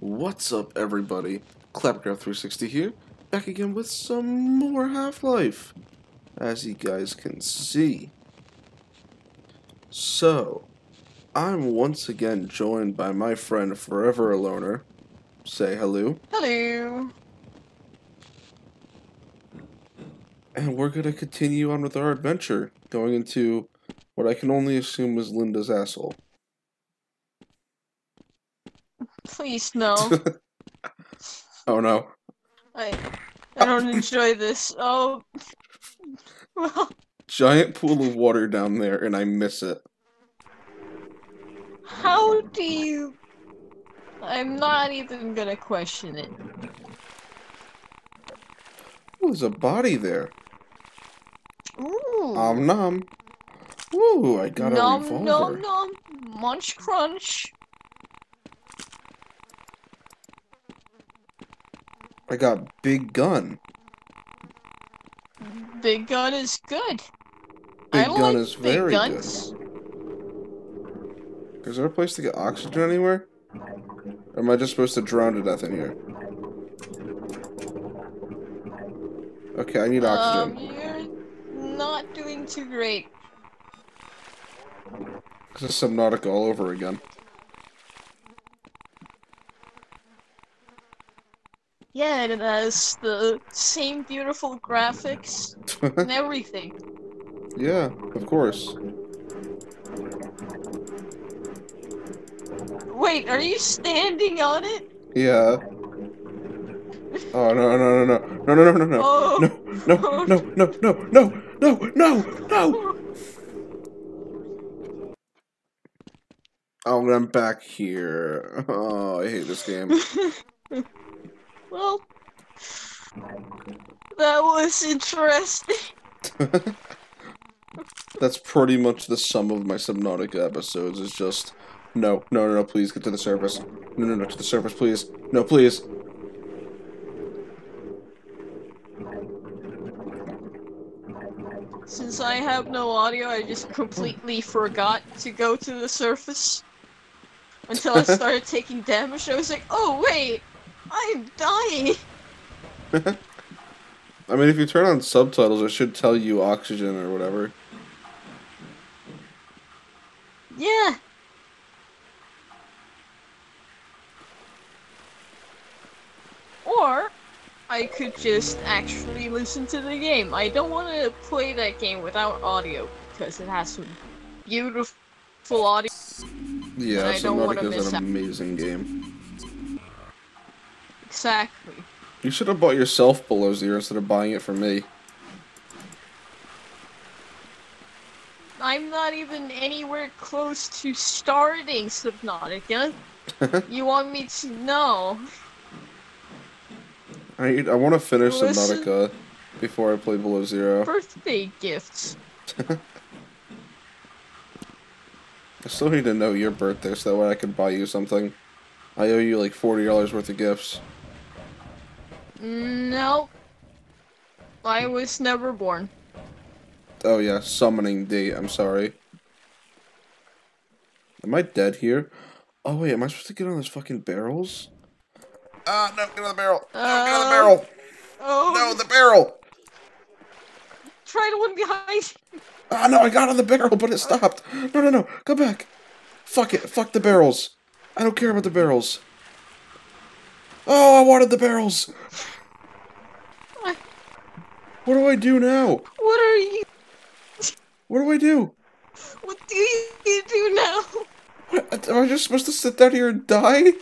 What's up, everybody? ClapperCraft360 here, back again with some more Half-Life, as you guys can see. So, I'm once again joined by my friend Forever Aloner. Say hello. Hello. And we're going to continue on with our adventure, going into what I can only assume is Linda's asshole. Please no. oh no. I I don't enjoy this. Oh. Well, Giant pool of water down there, and I miss it. how do you I'm not even gonna question it. Oh, there's a body there. Ooh. Om nom. Ooh, I got a nom revolver. nom nom. Munch crunch. I got big gun. Big gun is good. Big I gun like is big very guns. good. Is there a place to get oxygen anywhere? Or am I just supposed to drown to death in here? Okay, I need oxygen. Um, oxygen. you're not doing too great. This is Subnautica all over again. Yeah, and it has the same beautiful graphics and everything. yeah, of course. Wait, are you standing on it? Yeah. Oh no no no no no no no no Oh. no no no no no no no no no Oh, I'm back here. Oh, I hate this game. Well, that was interesting. That's pretty much the sum of my Subnautica episodes. Is just no, no, no, no. Please get to the surface. No, no, no, to the surface, please. No, please. Since I have no audio, I just completely forgot to go to the surface. Until I started taking damage, I was like, oh wait, I'm dying. I mean, if you turn on subtitles, it should tell you oxygen or whatever. Yeah. Or I could just actually listen to the game. I don't want to play that game without audio because it has some beautiful audio. Yeah, I don't wanna Subnautica is an amazing game. Exactly. You should have bought yourself Below Zero instead of buying it for me. I'm not even anywhere close to starting Subnautica. you want me to know? I I want to finish Listen- Subnautica before I play Below Zero. Birthday gifts. I still need to know your birthday so that way I can buy you something. I owe you like forty dollars worth of gifts. No. I was never born. Oh yeah, summoning date. I'm sorry. Am I dead here? Oh wait, am I supposed to get on those fucking barrels? Ah, no, get on the barrel. No, get on the Uh, barrel. Oh, No, the barrel. try the one behind. Ah, no, I got on the barrel, but it stopped. No, no, no, go back. Fuck it, fuck the barrels. I don't care about the barrels. Oh, I wanted the barrels. I- What do I do now? What are you? What do I do? What do you do now? What, am I just supposed to sit down here and die?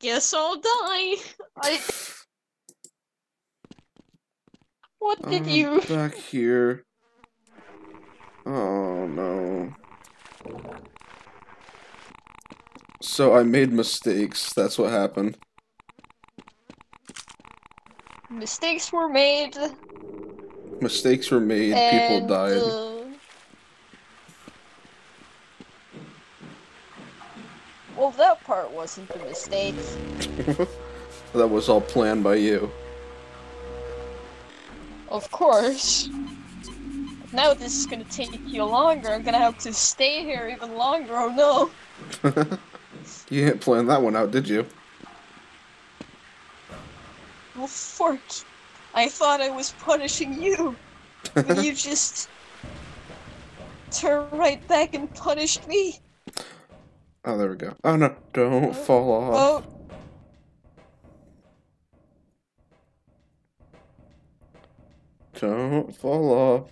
Guess I'll die. I. What did I'm you? back here? Oh no. So I made mistakes. That's what happened. Mistakes were made. Mistakes were made. and, people died. uh, Well, that part wasn't the mistake. that was all planned by you. Of course. now this is gonna take you longer. I'm gonna have to stay here even longer. Oh no. you didn't plan that one out, did you? Well, fork. I thought I was punishing you. But you just turned right back and punished me. Oh, there we go. Oh no, don't oh, fall off. Oh, Don't fall off.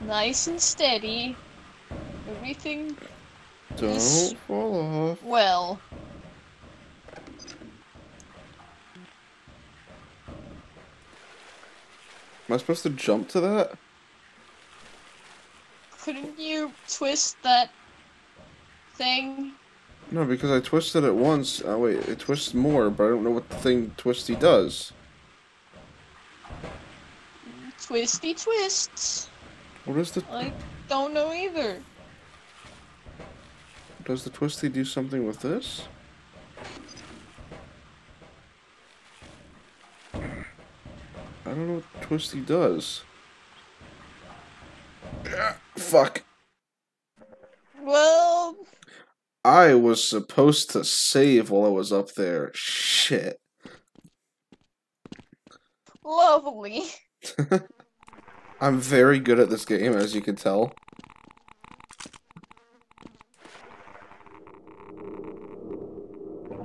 nice and steady. Everything Don't fall off. well. Am I supposed to jump to that? Couldn't you twist that thing? No, because I twisted it once. Oh wait, it twists more, but I don't know what the thing twisty does. Twisty twists. What is the I don't know either. Does the twisty do something with this? I don't know what the twisty does. Ah, Fuck. Well, I was supposed to save while I was up there. Shit. lovely. I'm very good at this game, as you can tell.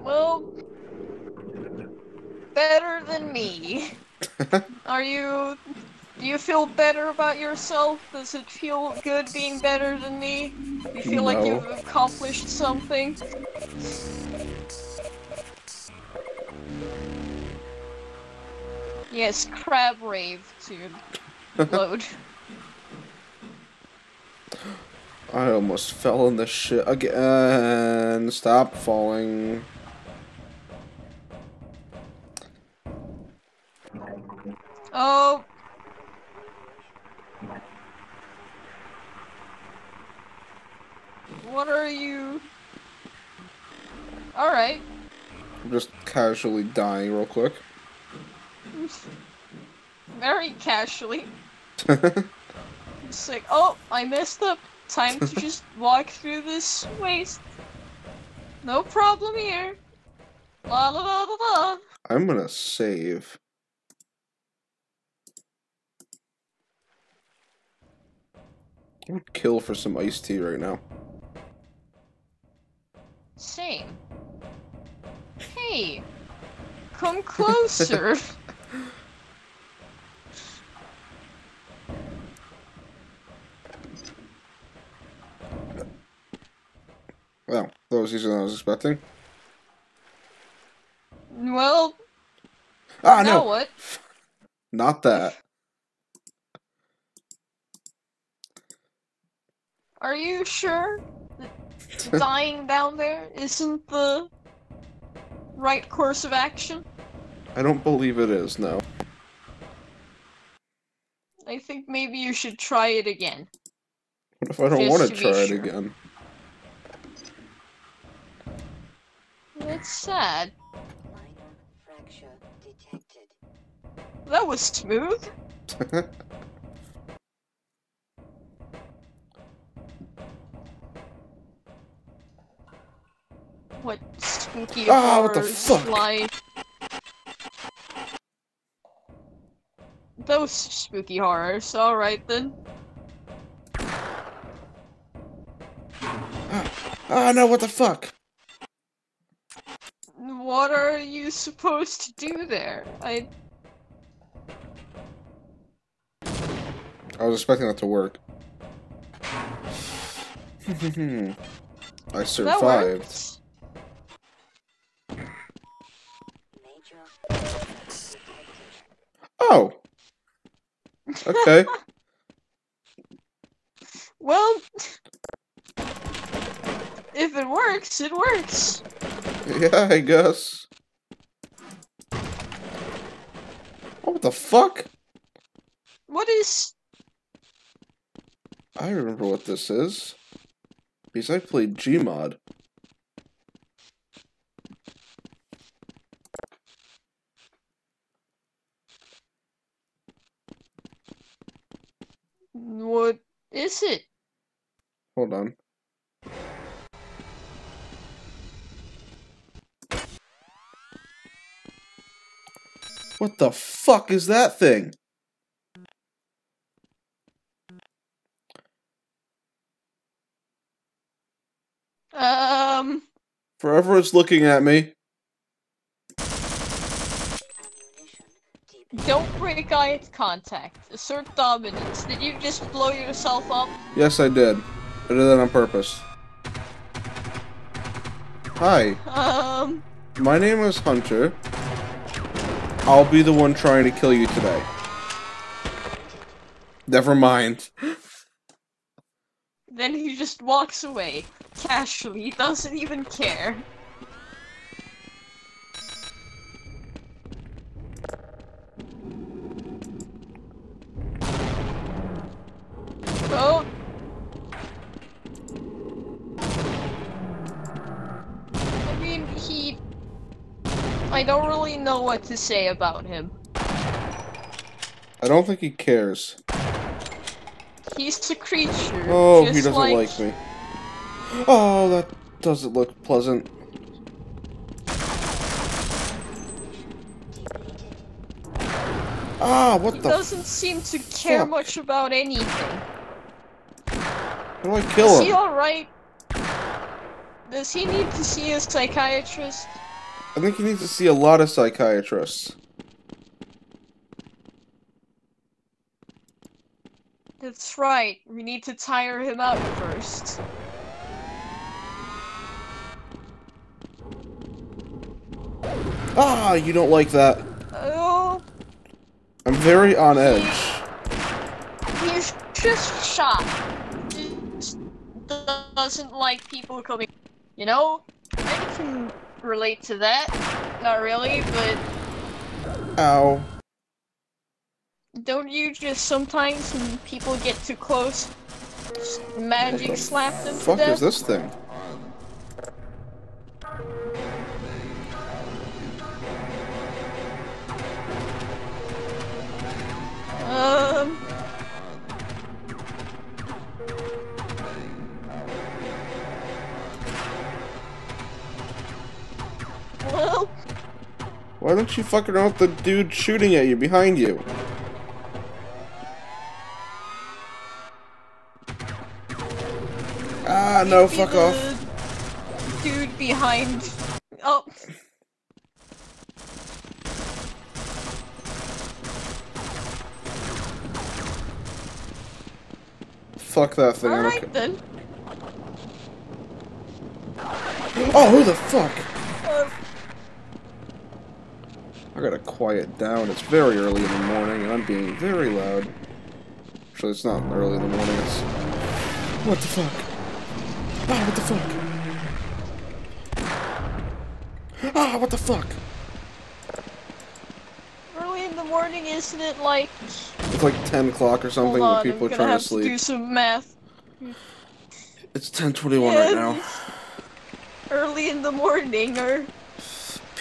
Well, better than me. Are you. Do you feel better about yourself? Does it feel good being better than me? Do you feel like you've accomplished something? Yes, crab rave to load. I almost fell in the shit again. Stop falling. Oh. What are you? Alright. I'm just casually dying real quick. Very casually. It's like, oh, I messed up. Time to just walk through this waste. No problem here. La la la la la. I'm gonna save. I would kill for some iced tea right now. Same. Hey, come closer. Well, that was easier than I was expecting. well, Ah, now no! what? Not that. Are you sure that dying down there isn't the right course of action? I don't believe it is, no. I think maybe you should try it again. What if I don't want to to be try it again? That's sad. Minor fracture detected. That was smooth. What spooky Ah, what the horror fuck? slide? Those spooky horrors. All right then. ah, no, what the fuck? What are you supposed to do there? I I was expecting that to work. I that survived. Oh! Okay. Well, if it works, it works. yeah, I guess. Oh, what the fuck? What is? I remember what this is. Because I played Gmod. What is it? Hold on. What the fuck is that thing? Um, Forever it's looking at me. Don't break eye contact. Assert dominance. Did you just blow yourself up? Yes, I did. I did that on purpose. Hi, Um, my name is Hunter. I'll be the one trying to kill you today. Never mind. then he just walks away. Casually, he doesn't even care. Oh! I mean, he... I don't really know what to say about him. I don't think he cares. He's a creature. Oh, he doesn't like, me. Oh, that doesn't look pleasant. Ah, what He the? He doesn't seem to care fuck? much about anything. How do I kill Is him? he alright? Does he need to see a psychiatrist? I think he needs to see a lot of psychiatrists. That's right. We need to tire him out first. Ah, you don't like that. Oh, I'm very on edge. he's just shot. Doesn't like people coming. You know, I can relate to that. Not really, but Ow. don't you just sometimes when people get too close, magic slap them to Fuck is this thing? Um. Why don't you fucking know the dude shooting at you behind you? Ah, no, fuck off. Dude behind. Oh, Fuck that thing. Alright then. Oh, who the fuck? Uh, I gotta quiet down. It's very early in the morning, and I'm being very loud. Actually, it's not early in the morning. It's what the fuck? Ah, what the fuck? Ah, what the fuck? early in the morning, isn't it like? It's like 10 o'clock or something Hold when on, people I'm are trying have to to do some math. It's 10:21 right now. Early in the morning, or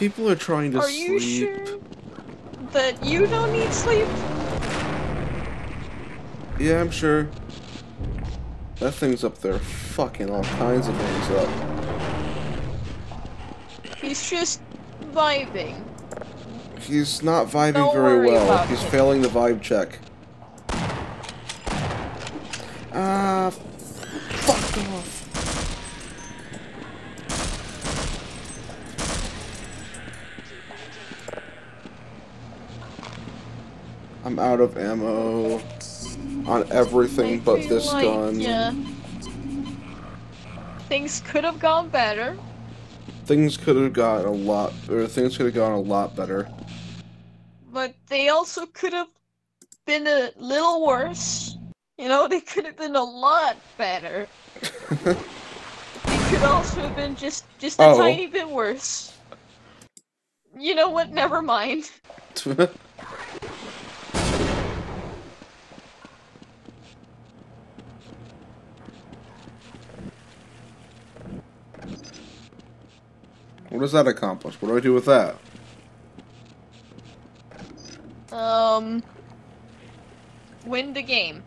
People are trying to are sleep. you sure that you don't need sleep? Yeah, I'm sure. That thing's up there fucking all kinds of things up. He's just vibing. He's not vibing Don't very well. He's it. failing the vibe check. Ah, f- I'm out of ammo on everything but this like, gun. Yeah. Things could have gone better. Things could have got a lot, or things could have gone a lot better. but they also could have been a little worse. You know, they could have been a lot better. They could also have been just just a Oh. tiny bit worse. You know what? Never mind. what does that accomplish? What do I do with that? Um, win the game.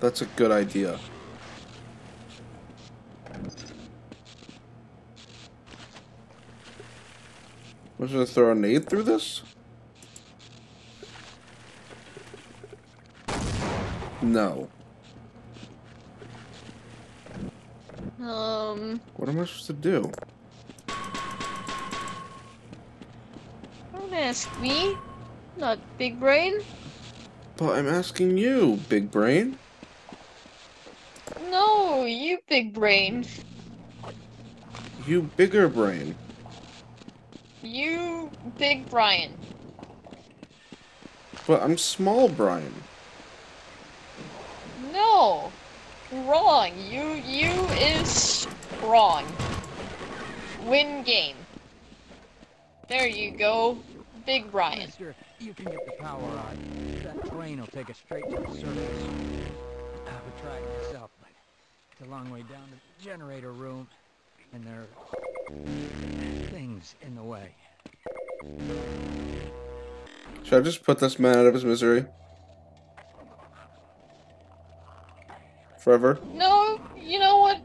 That's a good idea. Was gonna throw a nade through this? No. Um, What am I supposed to do? Ask me. Not big brain. But I'm asking you, big brain. No, you big brain. You bigger brain. You big Brian. But I'm small Brian. No. Wrong. You you is wrong. Win game. There you go. Big Brian. Mister, you can get the power on. That train will take us straight to the surface. I would try this up, but it's a long way down to the generator room, and there are things in the way. Should I just put this man out of his misery? Forever? No, you know what?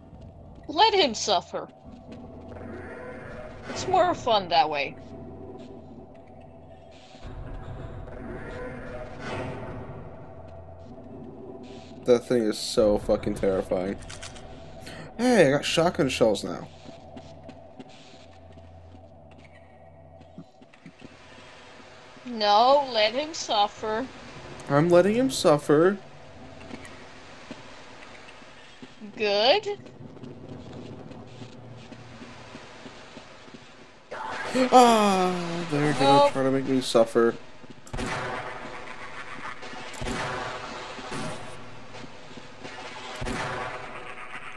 Let him suffer. It's more fun that way. That thing is so fucking terrifying. Hey, I got shotgun shells now. No, let him suffer. I'm letting him suffer. Good. Ah, they're gonna Oh. try to make me suffer.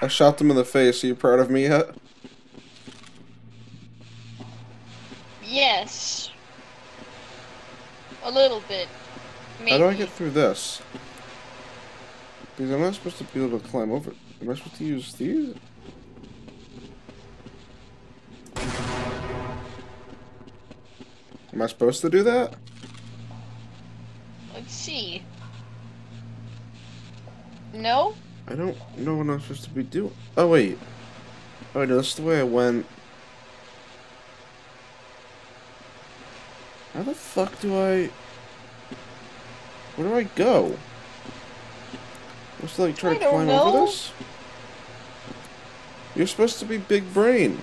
I shot them in the face. Are you proud of me yet? Yes. A little bit. Maybe. How do I get through this? Because I'm not supposed to be able to climb over. Am I supposed to use these? Am I supposed to do that? Let's see. No? I don't know what I'm supposed to be doing. Oh, wait. Oh, no, that's the way I went. How the fuck do I... Where do I go? I'm supposed to, like, try I to climb know. over this? You're supposed to be big brain.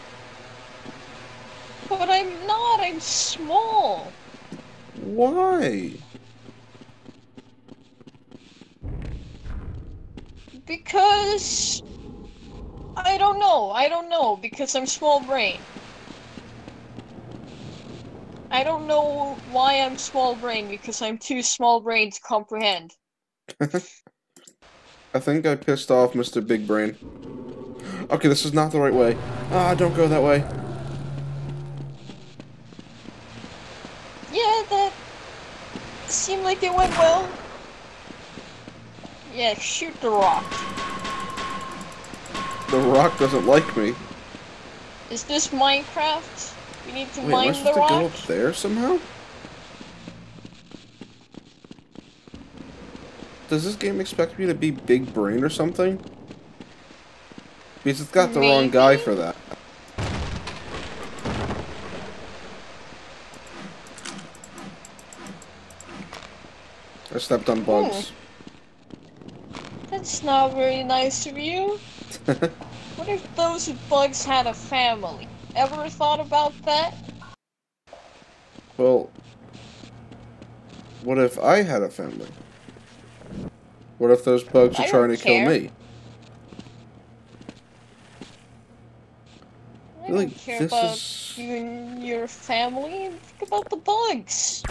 But I'm not, I'm small. Why? Because I don't know. I don't know because I'm small brain. I don't know why I'm small brain because I'm too small brain to comprehend. I think I pissed off Mr. Big Brain. Okay, this is not the right way. Ah, don't go that way. Yeah, that seemed like it went well. Yeah, shoot the rock. The rock doesn't like me. Is this Minecraft? We need to Wait, am I mine supposed the to go up there somehow? Does this game expect me to be big brain or something? Because it's got the wrong guy for that. I stepped on hmm. bugs. That's not very nice of you. What if those bugs had a family? Ever thought about that? well, what if I had a family? What if those bugs are I trying to kill me? I don't care this about is- you and your family. Think about the bugs.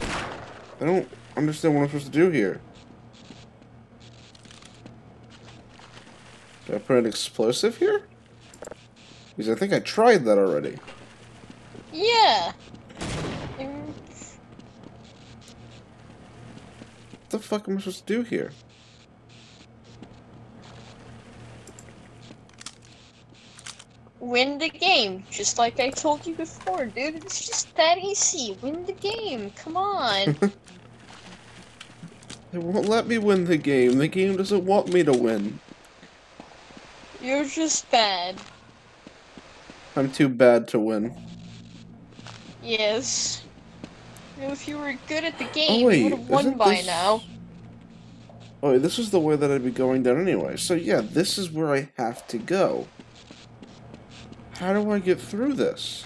I don't understand what I'm supposed to do here. Do I put an explosive here? Because I think I tried that already. Yeah. What the fuck am I supposed to do here? Win the game, just like I told you before, dude. It's just that easy. Win the game. Come on. It won't let me win the game. The game doesn't want me to win. You're just bad. I'm too bad to win. Yes. If you were good at the oh, game, oh, wait, you would have won by this- now. Oh, wait, this is the way that I'd be going down anyway. So yeah, this is where I have to go. How do I get through this?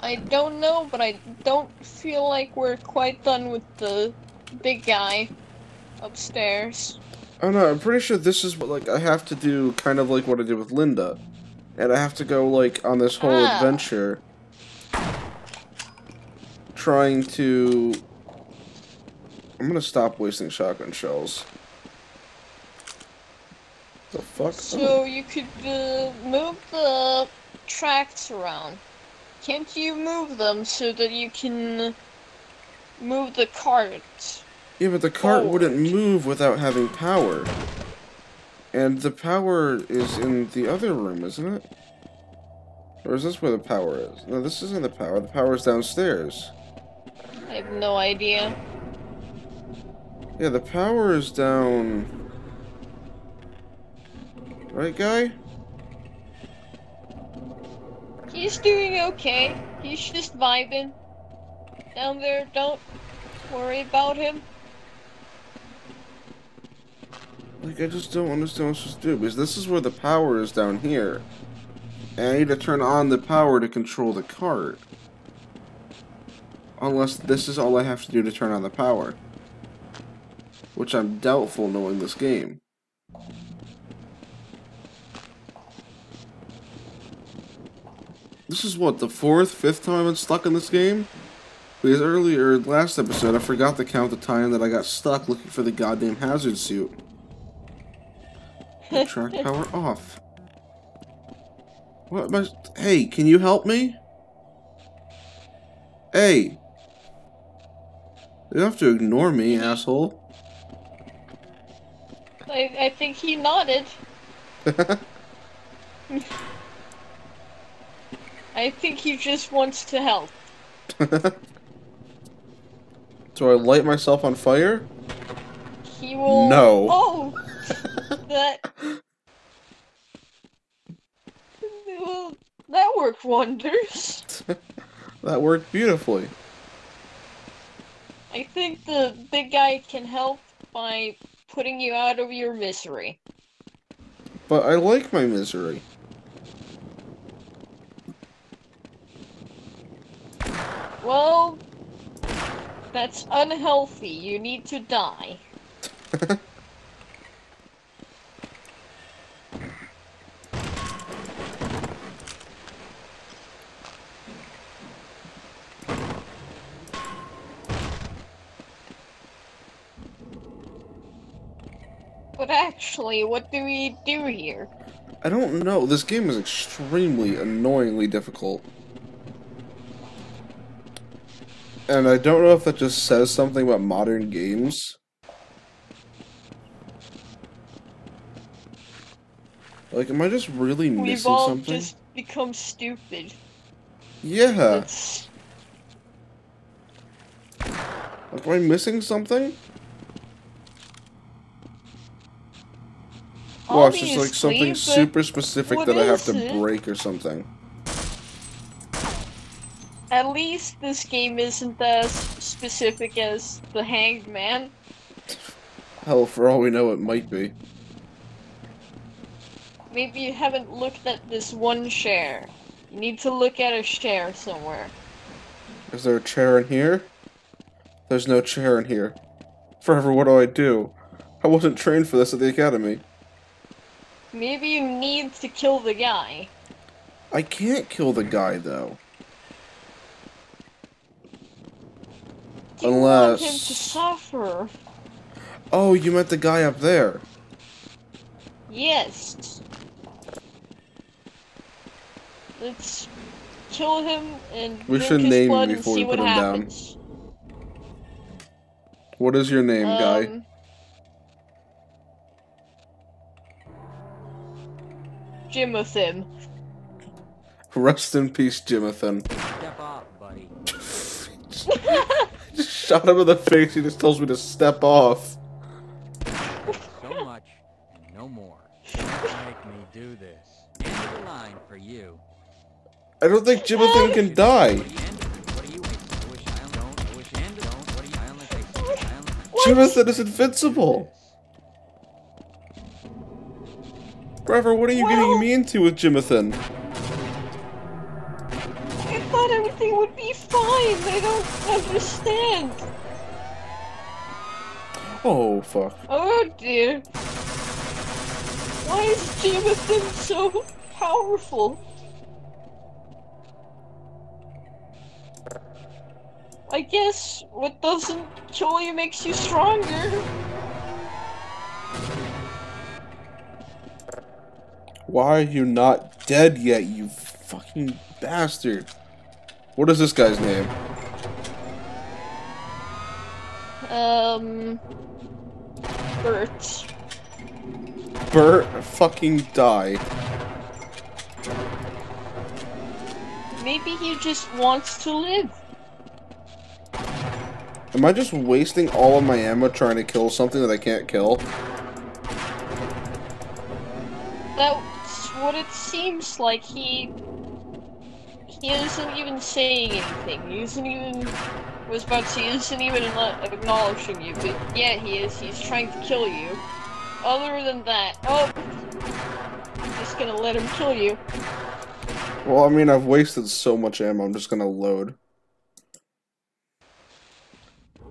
I don't know, but I don't feel like we're quite done with the big guy upstairs. Oh no, I'm pretty sure this is what like I have to do kind of like what I did with Linda. And I have to go like on this whole Ah. adventure trying to I'm gonna stop wasting shotgun shells. The fuck? So you could uh, move the tracks around. Can't you move them so that you can move the cart? Yeah, but the cart wouldn't move without having power. And the power is in the other room, isn't it? Or is this where the power is? No, this isn't the power. The power is downstairs. I have no idea. Yeah, the power is down. Right, guy? He's doing okay. He's just vibing. Down there, don't worry about him. Like, I just don't understand what I'm supposed to do. Because this is where the power is down here. And I need to turn on the power to control the cart. Unless this is all I have to do to turn on the power. Which I'm doubtful knowing this game. This is what, the fourth, fifth time I've been stuck in this game? Because earlier, last episode, I forgot to count the time that I got stuck looking for the goddamn hazard suit. Track power off. What I... Hey, can you help me? Hey! You don't have to ignore me, asshole. I, I think he nodded. I think he just wants to help. Do I light myself on fire? He will. No. Oh, that. Well, that worked wonders. That worked beautifully. I think the big guy can help by putting you out of your misery. But I like my misery. Well, that's unhealthy. You need to die. But actually, what do we do here? I don't know. This game is extremely annoyingly difficult. And I don't know if that just says something about modern games. Like, am I just really We've missing all something? just become stupid. Yeah. It's Like, am I missing something? Well, it's just like something super specific that I have to it? break or something. At least this game isn't as specific as the Hanged Man. Hell, for all we know, it might be. Maybe you haven't looked at this one share. You need to look at a share somewhere. Is there a chair in here? There's no chair in here. Forever, what do I do? I wasn't trained for this at the academy. Maybe you need to kill the guy. I can't kill the guy, though. Do want him Unless- to suffer? Oh, you meant the guy up there. Yes. Let's kill him and We drink should his name him before we what put him down. What is your name, guy? Um, Jimothim. Rest in peace, Jimathan. Step off, buddy. Just shot him in the face. He just tells me to step off. So much and no more. Don't make me do this. End of the line for you. I don't think Jimathan can die. What is you Trevor, what are you Well- getting me into with Jimathan? I thought everything would be fine. I don't understand. Oh, fuck. Oh dear. Why is Jameson so powerful? I guess what doesn't kill you makes you stronger. Why are you not dead yet, you fucking bastard? What is this guy's name? Um. Burt. Burt fucking die. Maybe he just wants to live. Am I just wasting all of my ammo trying to kill something that I can't kill? That's what it seems like. He. He isn't even saying anything. He isn't even. Was about to say, he isn't even acknowledging you, but yeah, he is. He's trying to kill you. Other than that, oh. I'm just gonna let him kill you. Well, I mean, I've wasted so much ammo, I'm just gonna load.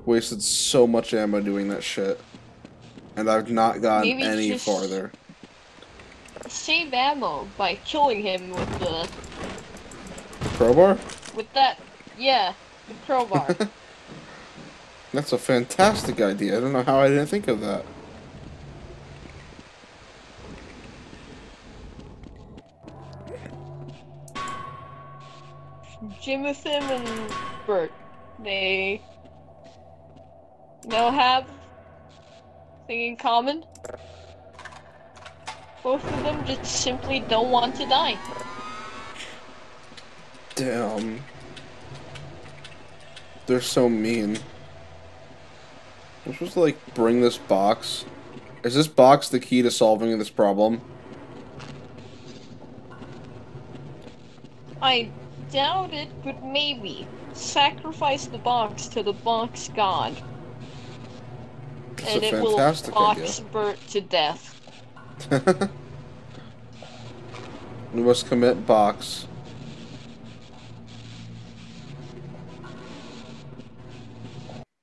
Wasted so much ammo doing that shit. And I've not gotten Maybe any just- farther. Save ammo by killing him with the. Crowbar? with that. Yeah, the crowbar. That's a fantastic idea. I don't know how I didn't think of that. Jimothy and Burt, they now have thing in common. Both of them just simply don't want to die. Damn. They're so mean. I'm supposed to, like, bring this box. Is this box the key to solving this problem? I doubt it, but maybe. Sacrifice the box to the box god, It's and a it will box Burt to death. We must commit box.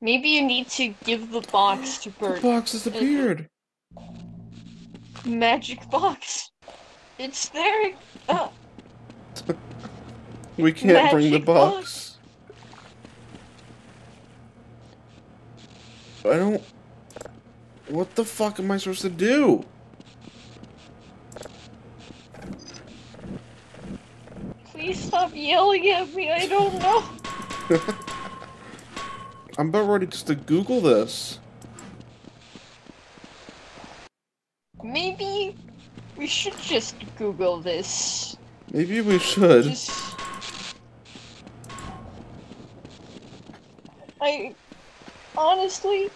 Maybe you need to give the box to The Burt. box disappeared. Magic box. It's there. Uh, We can't bring the Magic box. I don't. What the fuck am I supposed to do? Please stop yelling at me. I don't know. I'm about ready just to Google this. Maybe we should just Google this. Maybe we should. Just. I. Honestly,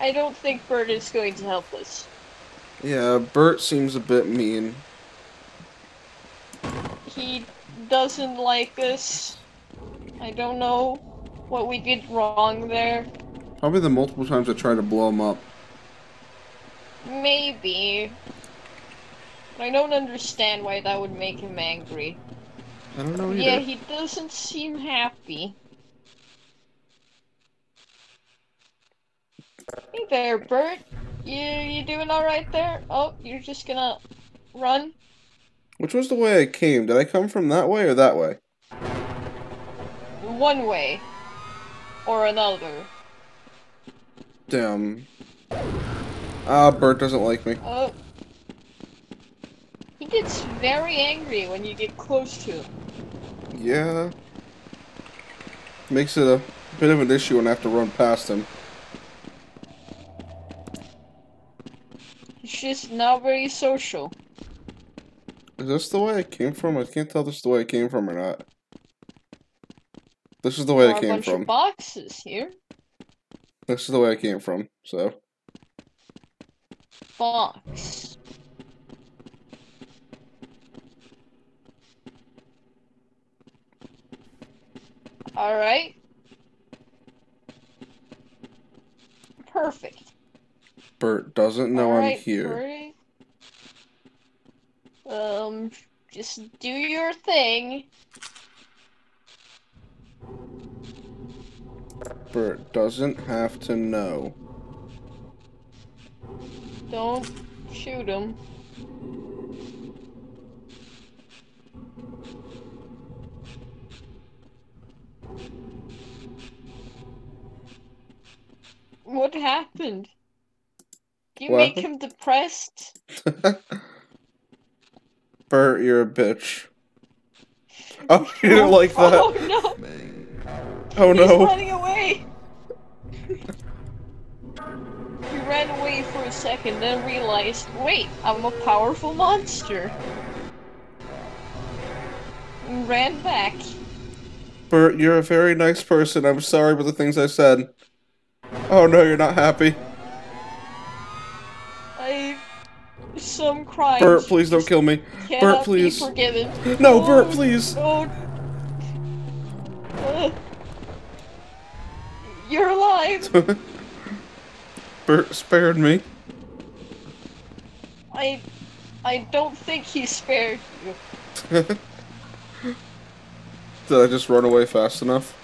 I don't think Burt is going to help us. Yeah, Burt seems a bit mean. He doesn't like us. I don't know what we did wrong there. Probably the multiple times I tried to blow him up. Maybe. But I don't understand why that would make him angry. I don't know either. Yeah, he doesn't seem happy. Hey there, Burt. You you doing all right there? Oh, you're just gonna run? Which was the way I came? Did I come from that way or that way? One way or another. Damn. Ah, Burt doesn't like me. Oh. He gets very angry when you get close to him. Yeah. Makes it a bit of an issue when I have to run past him. He's just not very social. Is this the way I came from? I can't tell this is the way I came from or not. This is the way There it are a came bunch from. of boxes here. This is the way I came from, so. Box. Alright. Perfect. Burt doesn't know I'm Alright, here. Bertie. Um, just do your thing. Burt doesn't have to know. Don't shoot him. What happened? You What make him depressed? Burt, you're a bitch. Oh, you didn't like that. Oh no! Oh He's no. running away! he ran away for a second, then realized, wait, I'm a powerful monster. And ran back. Burt, you're a very nice person. I'm sorry for the things I said. Oh no, you're not happy. Some crimes. Burt, please don't kill me. Burt, please. Be forgiven. No, Oh, Burt, please. Oh. Uh, you're alive. Burt spared me. I. I don't think he spared you. Did I just run away fast enough?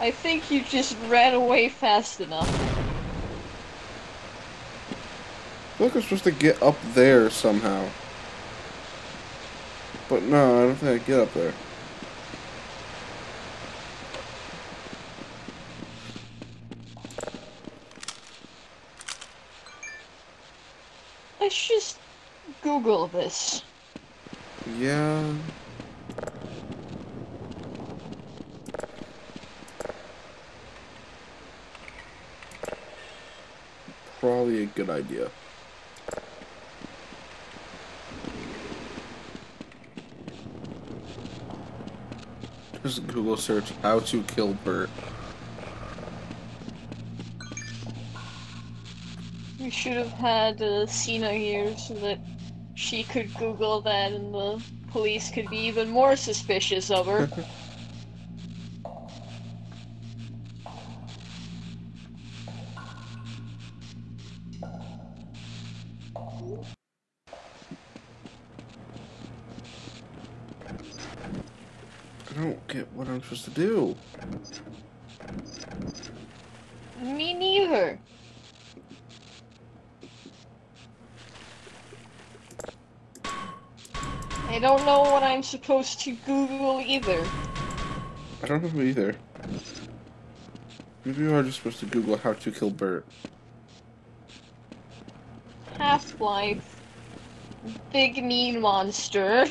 I think you just ran away fast enough. Like I'm supposed to get up there somehow. But no, I don't think I get up there. Let's just Google this. Yeah. Probably a good idea. Just Google search how to kill Burt. We should have had uh, Cena here so that she could Google that and the police could be even more suspicious of her. don't get what I'm supposed to do. Me neither. I don't know what I'm supposed to Google either. I don't know either. Maybe you are just supposed to Google how to kill Burt. Half-Life. Big mean monster.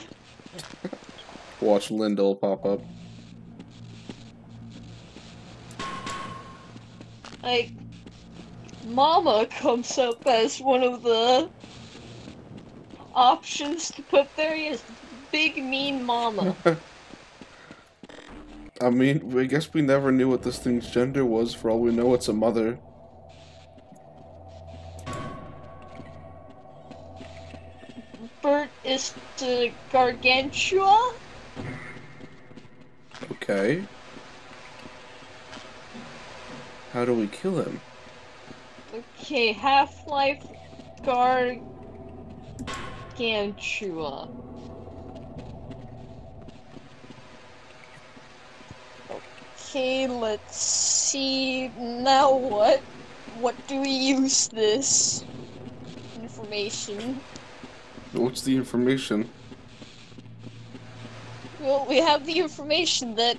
Watch Lyndall pop up. Like, Mama comes up as one of the options to put there. Yes, Big Mean Mama. I mean, I guess we never knew what this thing's gender was. For all we know, it's a mother. Burt is the Gargantua. Okay. How do we kill him? Okay, Half-Life Guard Gargantua. Okay, let's see. Now what? What do we use this information? What's the information? Well, we have the information that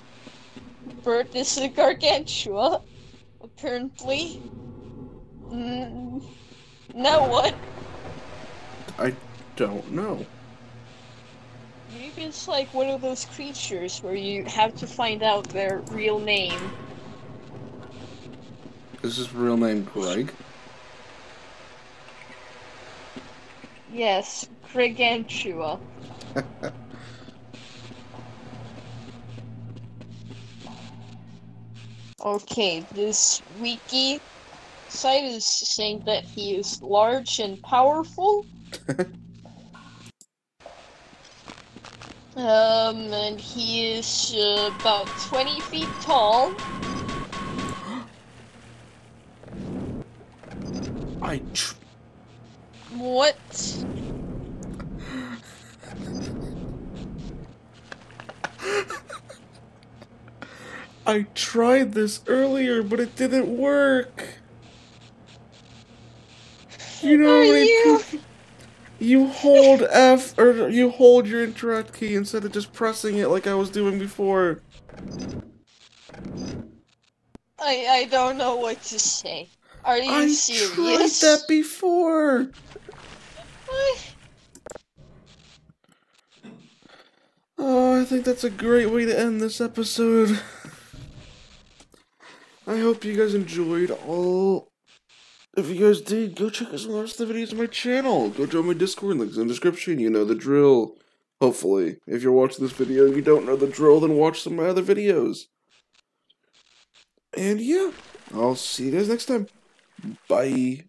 Burt is a gargantua, apparently. Mm, now what? I don't know. Maybe it's like one of those creatures where you have to find out their real name. Is his real name Greg? Yes, Gargantua. okay, this wiki site is saying that he is large and powerful. um, and he is uh, about 20 feet tall. I tr- What? I tried this earlier, but it didn't work. You know Are you- you hold F or you hold your interact key instead of just pressing it like I was doing before. I I don't know what to say. Are you I serious? tried that before. I- Oh, I think that's a great way to end this episode. I hope you guys enjoyed all. If you guys did, go check out some of the videos on my channel. Go join my Discord links in the description. You know the drill. Hopefully. If you're watching this video and you don't know the drill, then watch some of my other videos. And yeah, I'll see you guys next time. Bye.